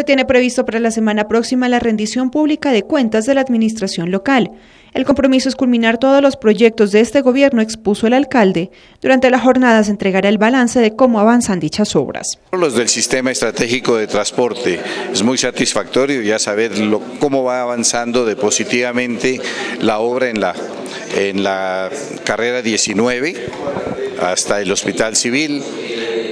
Se tiene previsto para la semana próxima la rendición pública de cuentas de la administración local. El compromiso es culminar todos los proyectos de este gobierno, expuso el alcalde. Durante la jornada se entregará el balance de cómo avanzan dichas obras. Los del sistema estratégico de transporte es muy satisfactorio ya saber cómo va avanzando de positivamente la obra en la, en la carrera 19 hasta el Hospital Civil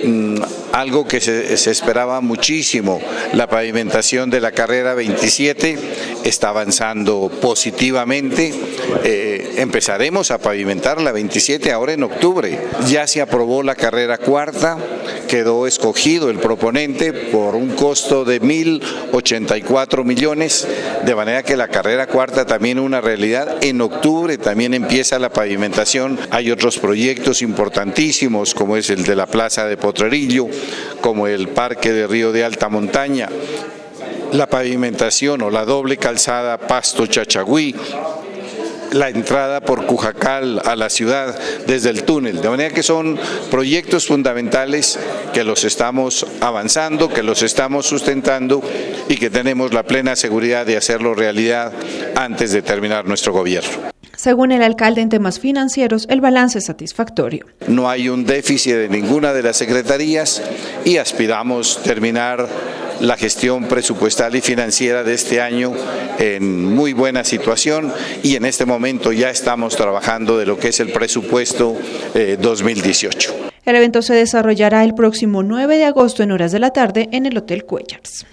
Mm, algo que se, esperaba muchísimo, la pavimentación de la carrera 27 está avanzando positivamente. Eh, empezaremos a pavimentar la 27 ahora en octubre. Ya se aprobó la carrera cuarta, quedó escogido el proponente por un costo de 1.084 millones, de manera que la carrera cuarta también una realidad. En octubre también empieza la pavimentación. Hay otros proyectos importantísimos como es el de la Plaza de Potrerillo, como el Parque de Río de Alta Montaña, la pavimentación o la doble calzada Pasto Chachagüí, la entrada por Cujacal a la ciudad desde el túnel. De manera que son proyectos fundamentales que los estamos avanzando, que los estamos sustentando y que tenemos la plena seguridad de hacerlo realidad antes de terminar nuestro gobierno. Según el alcalde en temas financieros, el balance es satisfactorio. No hay un déficit de ninguna de las secretarías y aspiramos terminar la gestión presupuestal y financiera de este año en muy buena situación y en este momento ya estamos trabajando de lo que es el presupuesto 2018. Eh, el evento se desarrollará el próximo 9 de agosto en horas de la tarde en el Hotel Cuellars.